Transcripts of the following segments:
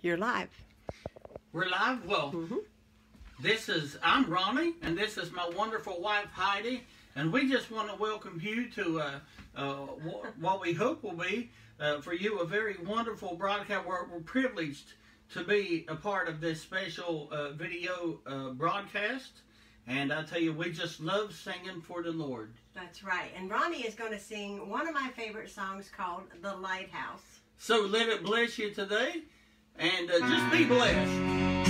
You're live. We're live. Well, Mhm. this is I'm Ronnie, and this is my wonderful wife Heidi, and we just want to welcome you to uh, uh, what we hope will be uh, for you a very wonderful broadcast. We're, we're privileged to be a part of this special uh, video uh, broadcast, and I tell you, we just love singing for the Lord. That's right. And Ronnie is going to sing one of my favorite songs called The Lighthouse. So let it bless you today, and uh, just be blessed.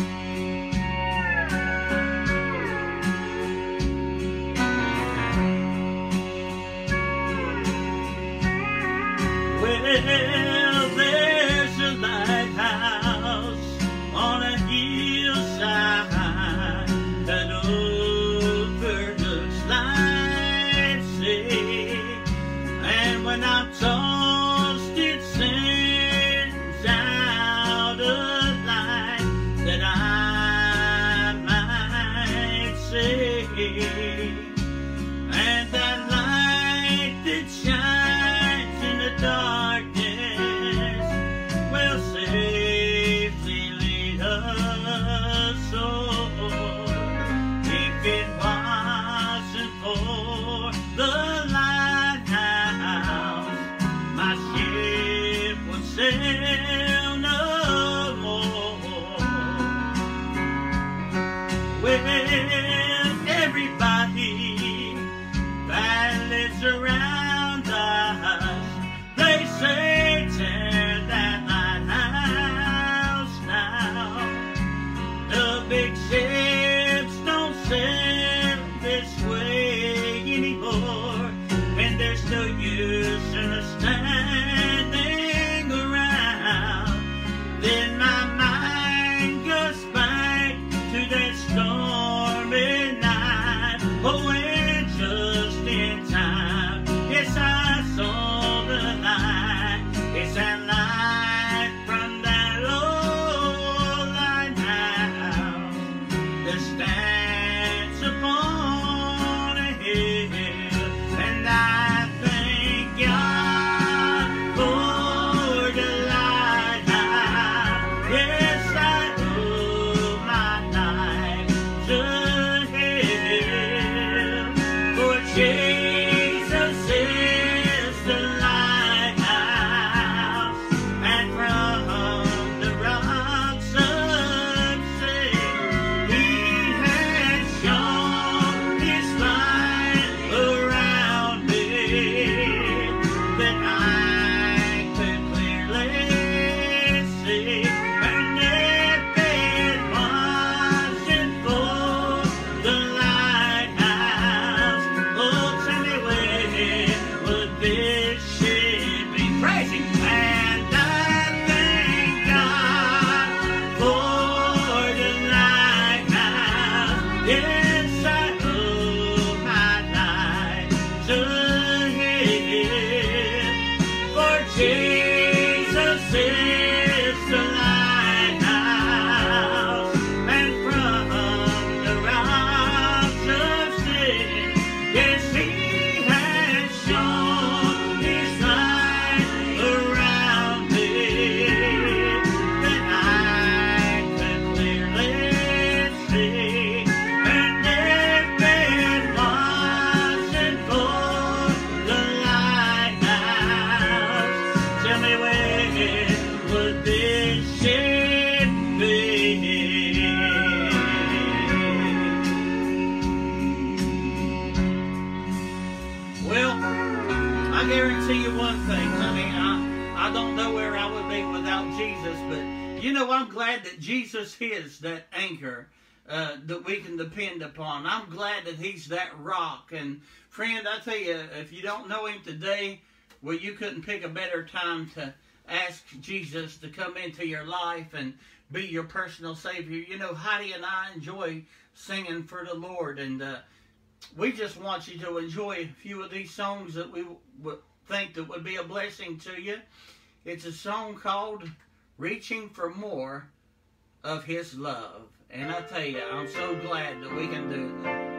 Anymore, and there's no use in us we can depend upon. I'm glad that He's that rock. And friend, I tell you, if you don't know Him today, well, you couldn't pick a better time to ask Jesus to come into your life and be your personal Savior. You know, Heidi and I enjoy singing for the Lord, and uh, we just want you to enjoy a few of these songs that we think that would be a blessing to you. It's a song called "Reaching for More of His Love," and I tell you, I'm so glad that we can do that.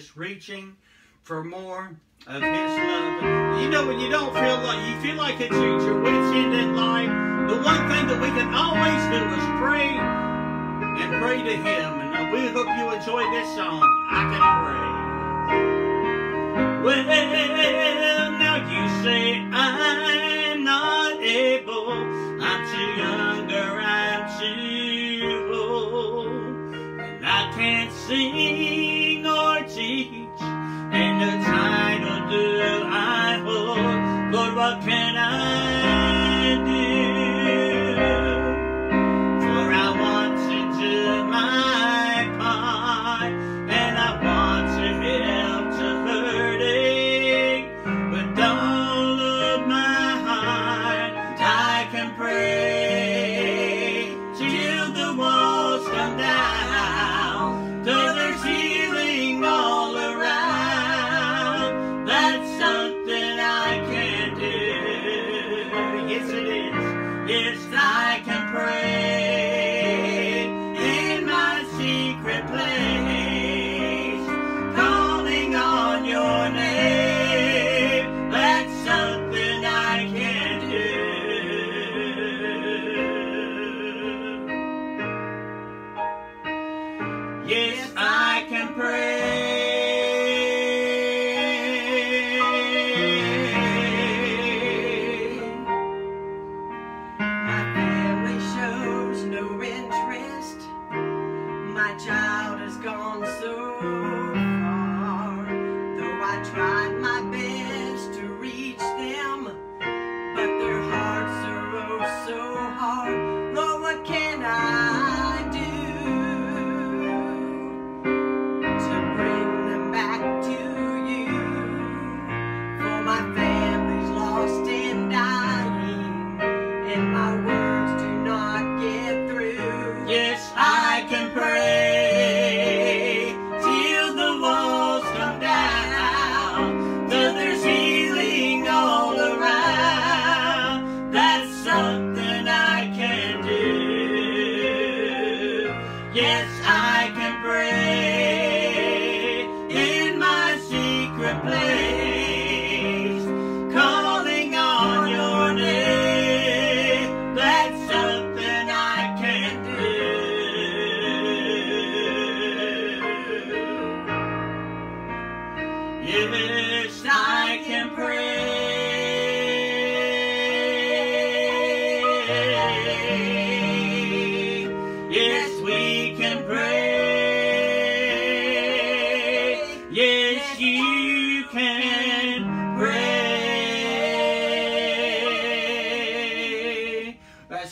just reaching for more of His love. You know, when you don't feel like you feel like it's your, your wits end in life, the one thing that we can always do is pray and pray to Him. And we hope you enjoy this song. I can pray. Well, now you say.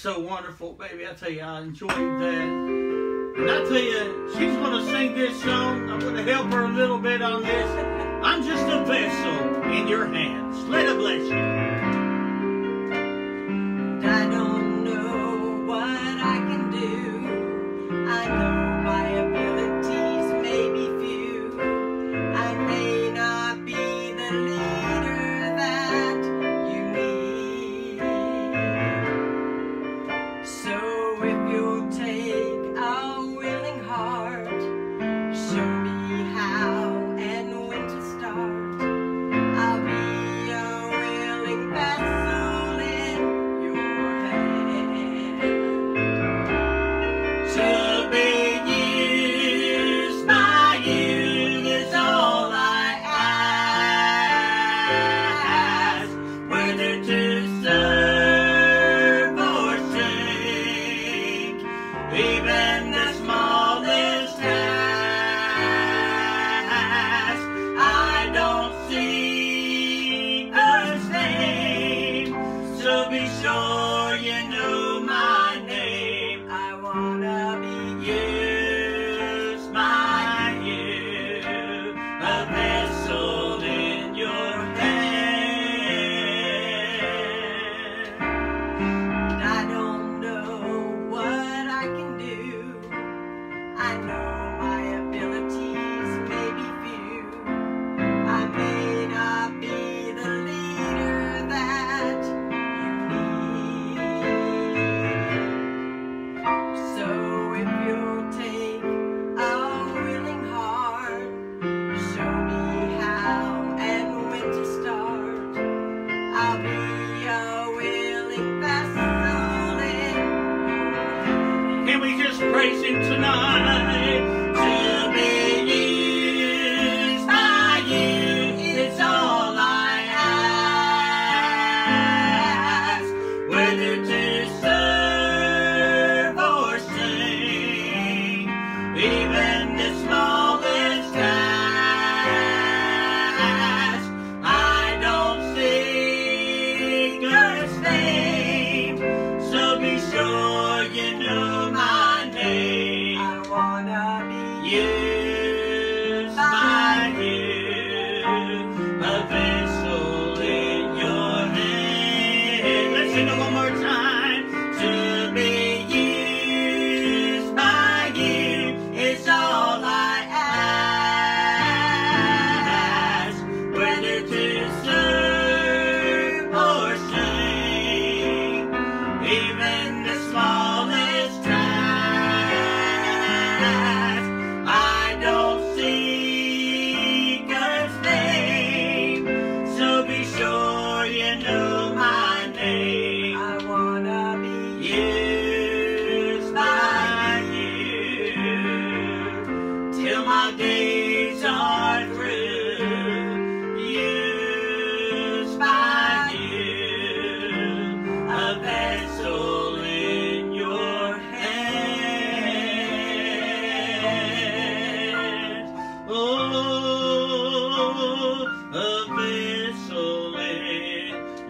so wonderful, baby. I tell you, I enjoyed that. And I tell you, she's going to sing this song. I'm going to help her a little bit on this. I'm just a vessel in your hands. Let it bless you.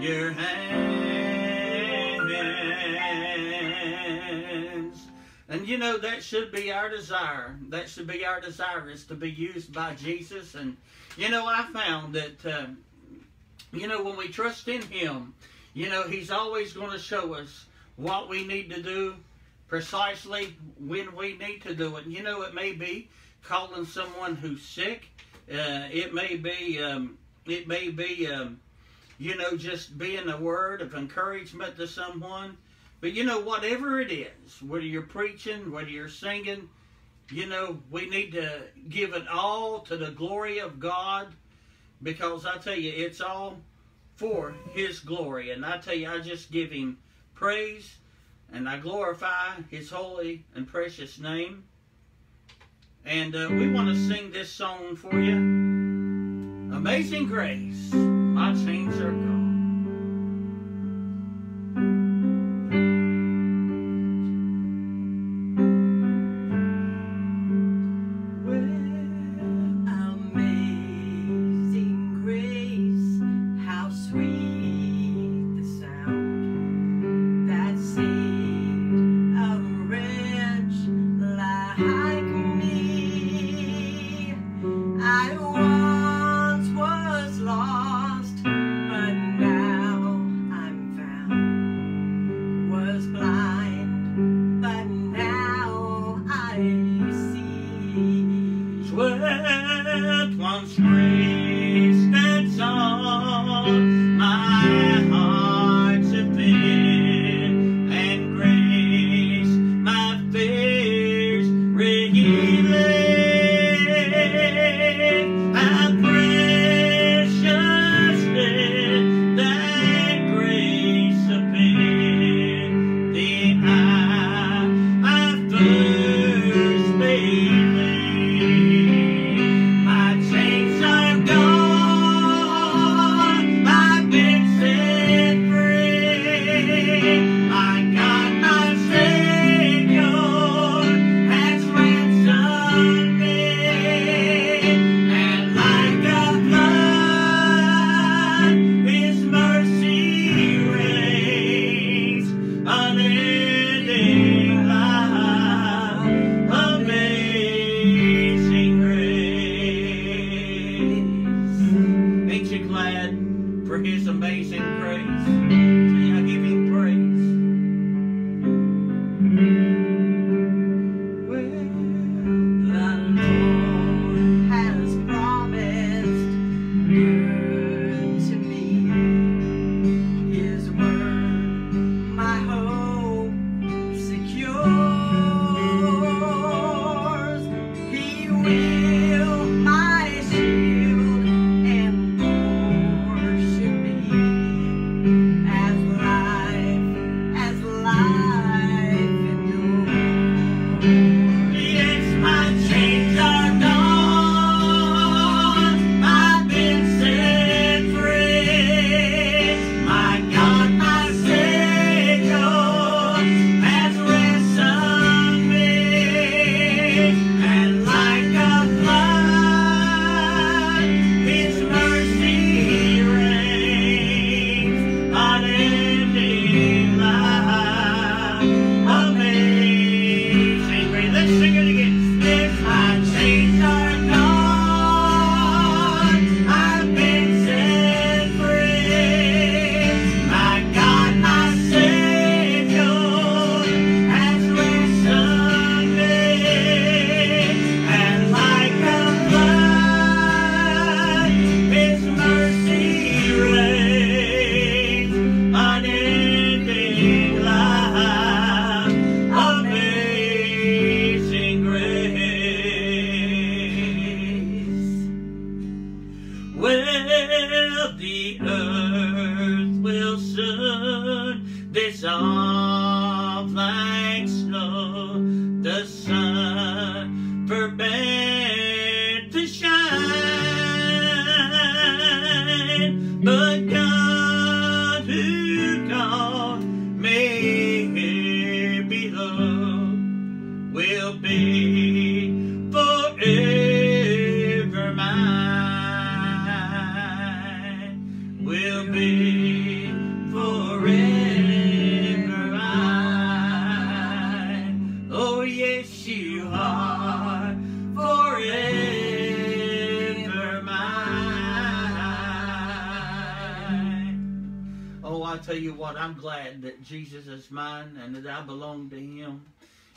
Your hands. And you know, that should be our desire. That should be our desire is to be used by Jesus. And you know, I found that, um, you know, when we trust in Him, you know, He's always going to show us what we need to do precisely when we need to do it. You know, it may be calling someone who's sick. Uh, it may be, um, it may be, um, you know, just being a word of encouragement to someone. But you know, whatever it is, whether you're preaching, whether you're singing, you know, we need to give it all to the glory of God because I tell you, it's all for His glory. And I tell you, I just give Him praise and I glorify His holy and precious name. And uh, we want to sing this song for you Amazing Grace, my chains are gone.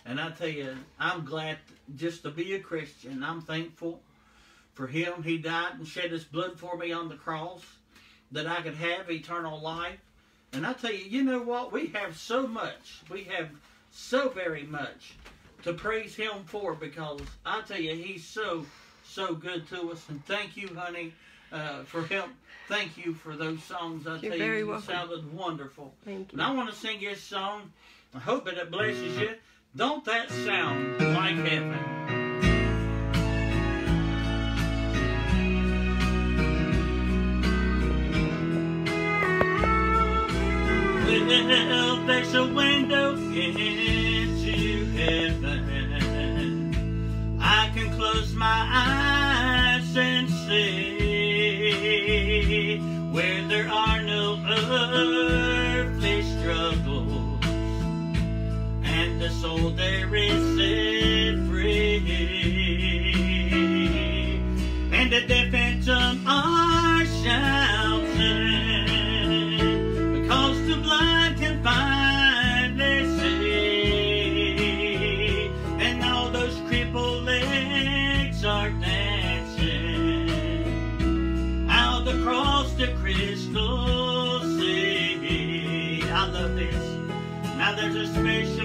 And I tell you, I'm glad just to be a Christian. I'm thankful for Him. He died and shed His blood for me on the cross that I could have eternal life. And I tell you, you know what? We have so much. We have so very much to praise Him for because I tell you, He's so, so good to us. And thank you, honey, uh, for Him. Thank you for those songs. I You're tell very you, you welcome. sounded wonderful. Thank you. And. I want to sing this song. I hope that it blesses you. Don't that sound like heaven? Well, there's a window into heaven. I can close my eyes and see the soul there is set free, and the deaf and dumb are shouting because the blind can finally see, and all those crippled legs are dancing out across the crystal sea. I love this. Now there's a special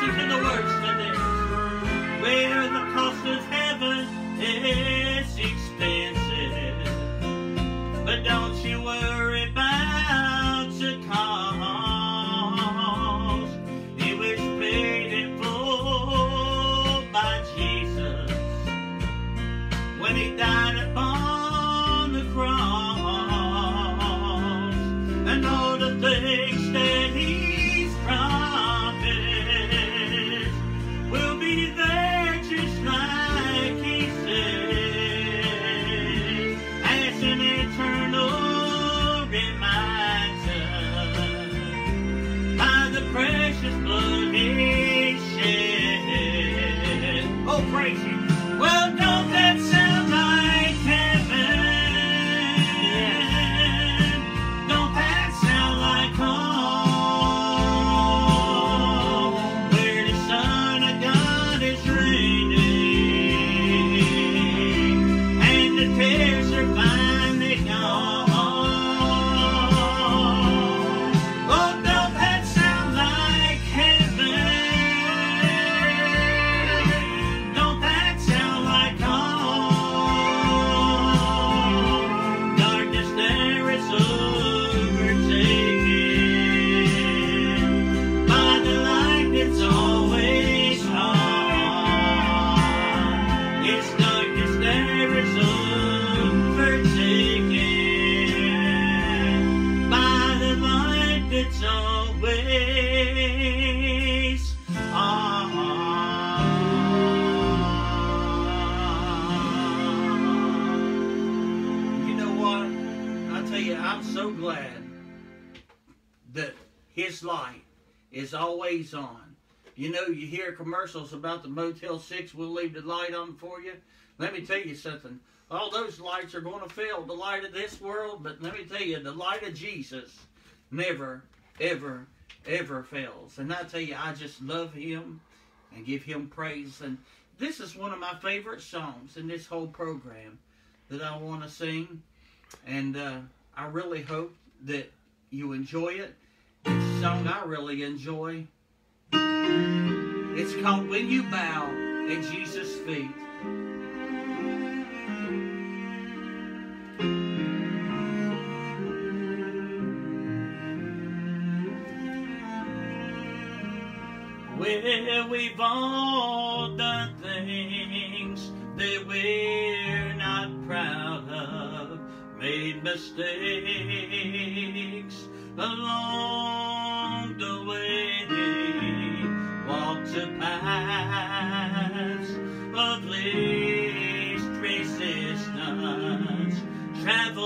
Listen the this. Where the cost of heaven is so glad that his light is always on. You know, you hear commercials about the Motel 6, we'll leave the light on for you. Let me tell you something. All those lights are going to fail, the light of this world, but let me tell you, the light of Jesus never, ever, ever fails. And I tell you, I just love him and give him praise. And this is one of my favorite songs in this whole program that I want to sing. And uh, I really hope that you enjoy it. It's a song I really enjoy. It's called When You Bow at Jesus' Feet. Where we've all done things that we're not proud of, made mistakes along the way, walked the paths of least resistance, traveled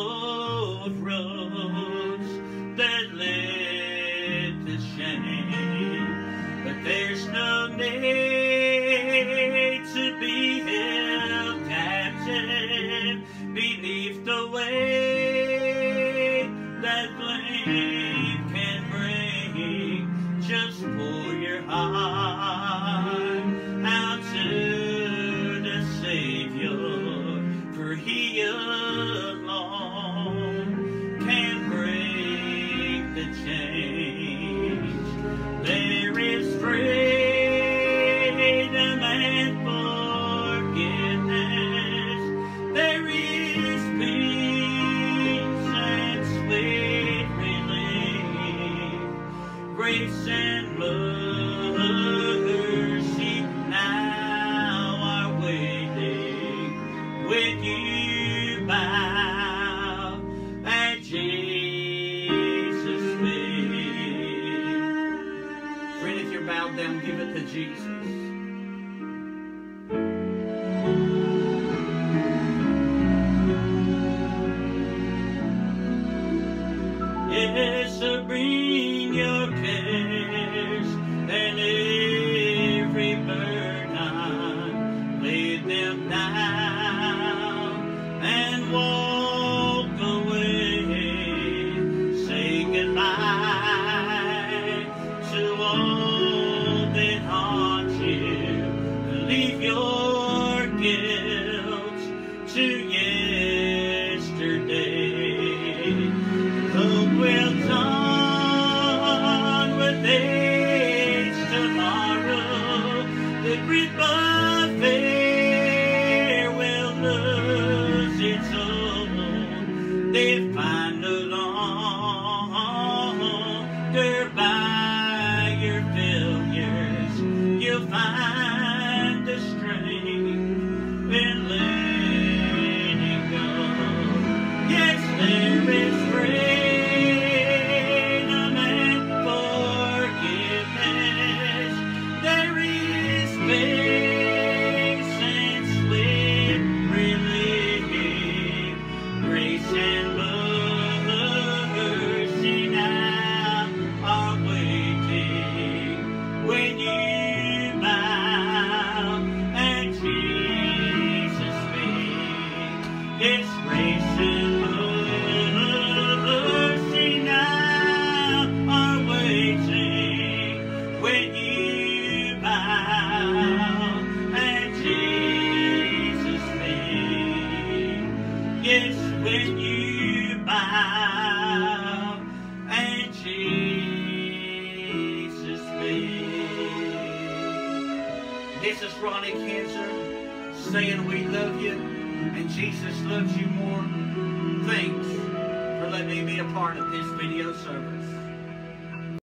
down